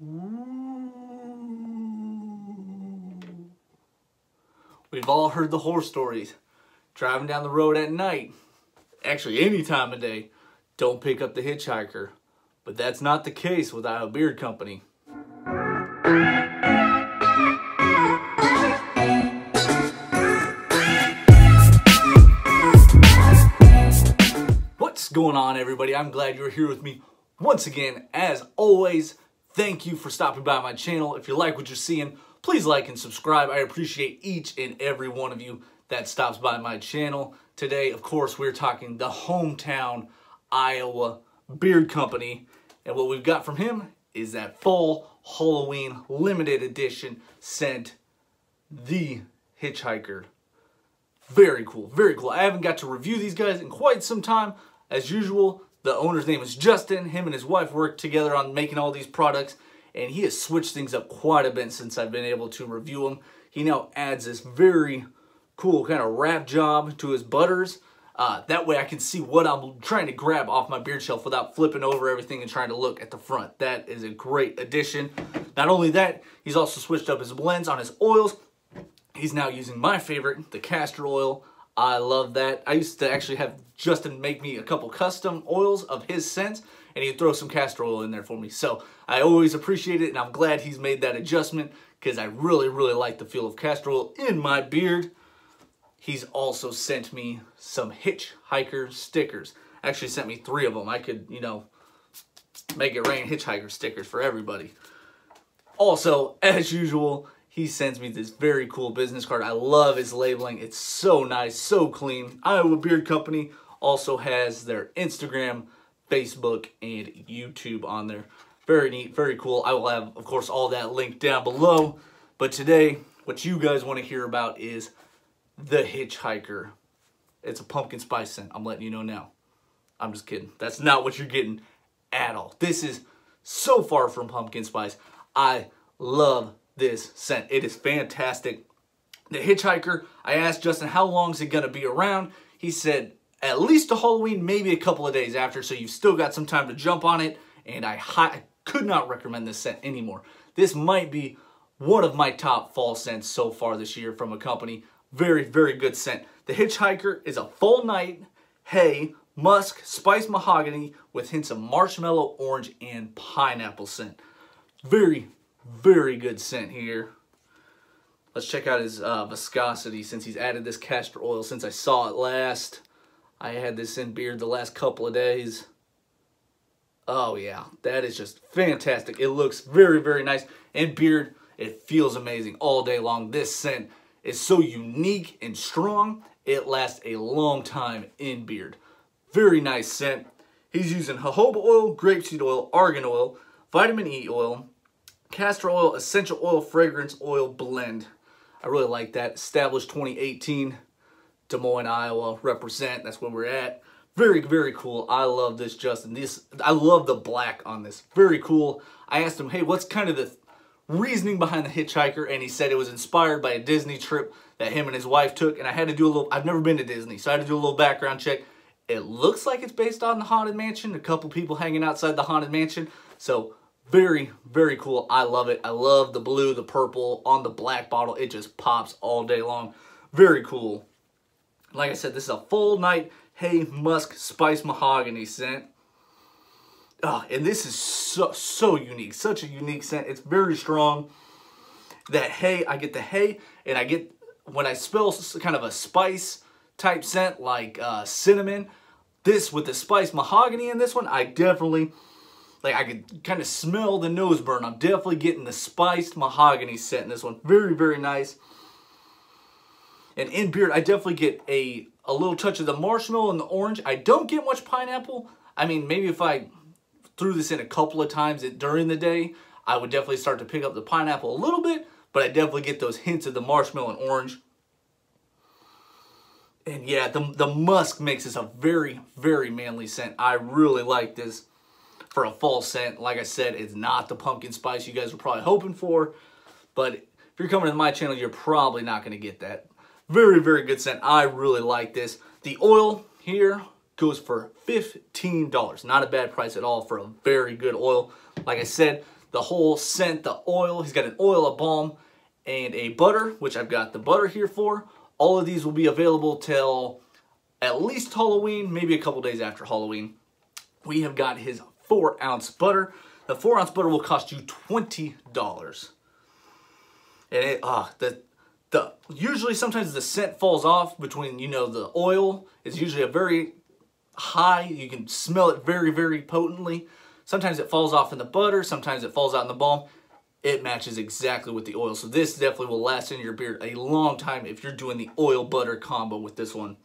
We've all heard the horror stories. Driving down the road at night, actually any time of day, don't pick up the hitchhiker. But that's not the case with Iowa Beard Company. What's going on, everybody? I'm glad you're here with me once again. As always, thank you for stopping by my channel. If you like what you're seeing, please like and subscribe. I appreciate each and every one of you that stops by my channel. Today, of course, we're talking the hometown Iowa Beard Company. And what we've got from him is that fall Halloween limited edition scent, The Hitchhiker. Very cool, very cool. I haven't got to review these guys in quite some time. As usual, the owner's name is Justin. Him and his wife work together on making all these products, and he has switched things up quite a bit since I've been able to review them. He now adds this very cool kind of wrap job to his butters. Uh, that way I can see what I'm trying to grab off my beard shelf without flipping over everything and trying to look at the front. That is a great addition. Not only that, he's also switched up his blends on his oils. He's now using my favorite, the castor oil. I love that. I used to actually have Justin make me a couple custom oils of his scents, and he'd throw some castor oil in there for me. So I always appreciate it, and I'm glad he's made that adjustment because I really, really like the feel of castor oil in my beard. He's also sent me some hitchhiker stickers. Actually sent me three of them. I could, you know, make it rain hitchhiker stickers for everybody. Also, as usual, he sends me this very cool business card. I love his labeling. It's so nice, so clean. Iowa Beard Company also has their Instagram, Facebook, and YouTube on there. Very neat, very cool. I will have, of course, all that linked down below. But today, what you guys want to hear about is the Hitchhiker. It's a pumpkin spice scent. I'm letting you know now. I'm just kidding. That's not what you're getting at all. This is so far from pumpkin spice. I love this scent. It is fantastic. The Hitchhiker, I asked Justin, how long is it going to be around? He said, at least to Halloween, maybe a couple of days after, so you've still got some time to jump on it, and I, I could not recommend this scent anymore. This might be one of my top fall scents so far this year from a company. Very, very good scent. The Hitchhiker is a full night hay, musk, spice mahogany with hints of marshmallow, orange, and pineapple scent. Very, very good scent here. Let's check out his uh, viscosity since he's added this castor oil since I saw it last. I had this in beard the last couple of days. Oh yeah, that is just fantastic. It looks very, very nice. And beard, it feels amazing all day long. This scent is so unique and strong, it lasts a long time in beard. Very nice scent. He's using jojoba oil, grapeseed oil, argan oil, vitamin E oil, castor oil, essential oil, fragrance oil blend. I really like that. Established 2018, Des Moines, Iowa. Represent, that's where we're at. Very, very cool. I love this, Justin. This I love the black on this. Very cool. I asked him, hey, what's kind of the reasoning behind the hitchhiker and he said it was inspired by a disney trip that him and his wife took and i had to do a little i've never been to disney so i had to do a little background check it looks like it's based on the haunted mansion a couple people hanging outside the haunted mansion so very very cool i love it i love the blue the purple on the black bottle it just pops all day long very cool like i said this is a full night hay musk spice mahogany scent Oh, and this is so, so unique. Such a unique scent. It's very strong. That hay, I get the hay, and I get, when I smell kind of a spice type scent like uh, cinnamon, this with the spice mahogany in this one, I definitely, like I could kind of smell the nose burn. I'm definitely getting the spiced mahogany scent in this one. Very, very nice. And in beard, I definitely get a, a little touch of the marshmallow and the orange. I don't get much pineapple. I mean, maybe if I threw this in a couple of times during the day, I would definitely start to pick up the pineapple a little bit, but I definitely get those hints of the marshmallow and orange. And yeah, the, the musk makes this a very, very manly scent. I really like this for a fall scent. Like I said, it's not the pumpkin spice you guys were probably hoping for, but if you're coming to my channel, you're probably not going to get that. Very, very good scent. I really like this. The oil here goes for $15. Not a bad price at all for a very good oil. Like I said, the whole scent, the oil. He's got an oil, a balm, and a butter, which I've got the butter here for. All of these will be available till at least Halloween, maybe a couple days after Halloween. We have got his four ounce butter. The four ounce butter will cost you $20. And it, ah, the, the, usually sometimes the scent falls off between, you know, the oil is usually a very high. You can smell it very, very potently. Sometimes it falls off in the butter. Sometimes it falls out in the balm. It matches exactly with the oil. So this definitely will last in your beard a long time if you're doing the oil butter combo with this one.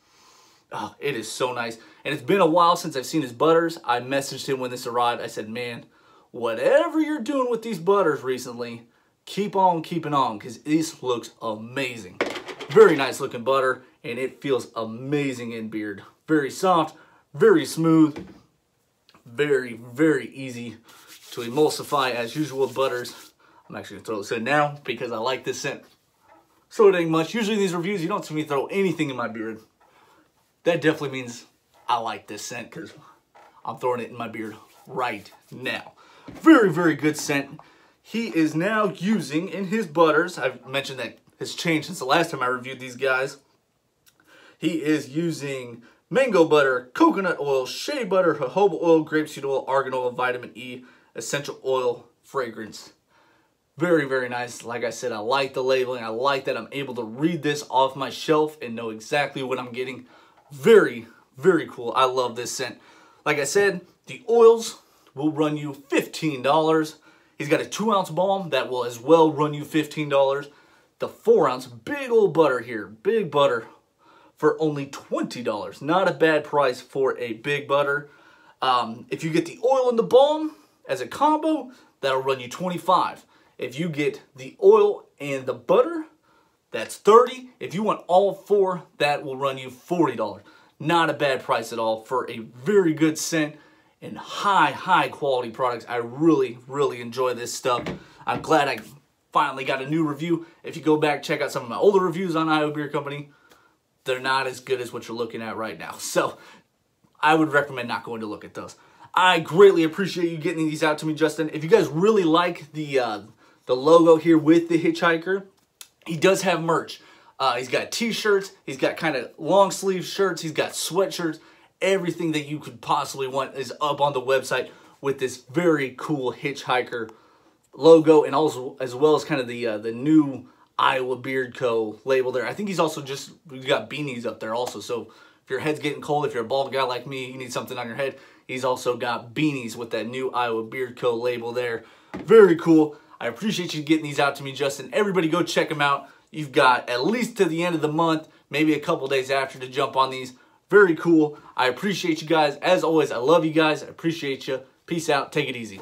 Oh, it is so nice. And it's been a while since I've seen his butters. I messaged him when this arrived. I said, man, whatever you're doing with these butters recently, keep on keeping on because this looks amazing. Very nice looking butter and it feels amazing in beard. Very soft, very smooth, very, very easy to emulsify as usual butters. I'm actually gonna throw this in now because I like this scent so dang much. Usually in these reviews, you don't see me throw anything in my beard. That definitely means I like this scent because I'm throwing it in my beard right now. Very, very good scent. He is now using in his butters, I've mentioned that has changed since the last time I reviewed these guys. He is using mango butter, coconut oil, shea butter, jojoba oil, grapeseed oil, argan oil, vitamin E, essential oil, fragrance. Very, very nice. Like I said, I like the labeling. I like that I'm able to read this off my shelf and know exactly what I'm getting. Very, very cool. I love this scent. Like I said, the oils will run you $15. He's got a two ounce balm that will as well run you $15. The four ounce big old butter here, big butter for only $20. Not a bad price for a big butter. Um, if you get the oil and the balm as a combo, that'll run you 25. If you get the oil and the butter, that's 30. If you want all four, that will run you $40. Not a bad price at all for a very good scent and high, high quality products. I really, really enjoy this stuff. I'm glad I finally got a new review. If you go back, check out some of my older reviews on Iowa Beard Company. They're not as good as what you're looking at right now. So I would recommend not going to look at those. I greatly appreciate you getting these out to me, Justin. If you guys really like the uh, the logo here with the Hitchhiker, he does have merch. Uh, he's got t-shirts. He's got kind of long sleeve shirts. He's got sweatshirts. Everything that you could possibly want is up on the website with this very cool Hitchhiker logo and also as well as kind of the uh, the new Iowa Beard Co. label there. I think he's also just, we've got beanies up there also. So if your head's getting cold, if you're a bald guy like me, you need something on your head, he's also got beanies with that new Iowa Beard Co. label there. Very cool. I appreciate you getting these out to me, Justin. Everybody go check them out. You've got at least to the end of the month, maybe a couple days after to jump on these. Very cool. I appreciate you guys. As always, I love you guys. I appreciate you. Peace out. Take it easy.